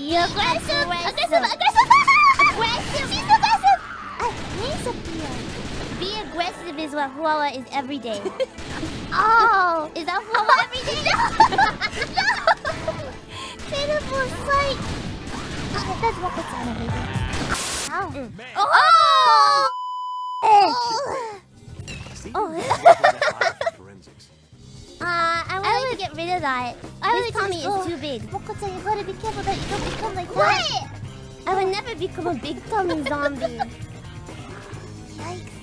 Be aggressive! Aggressive. Aggressive! Aggressive! She's aggressive! I hate Sophia. Be aggressive is what Fuwawa is every day. Oh. Is that Fuwawa every day? Pitiful sight. Oh, that's what it's on baby. Ow. Mm. Oh! Oh! Oh. Forensics. Uh, get rid of that. I would tummy is too big. Moko-chan, you gotta be careful that you don't become like that. What? I would never become a big tummy zombie. Yikes.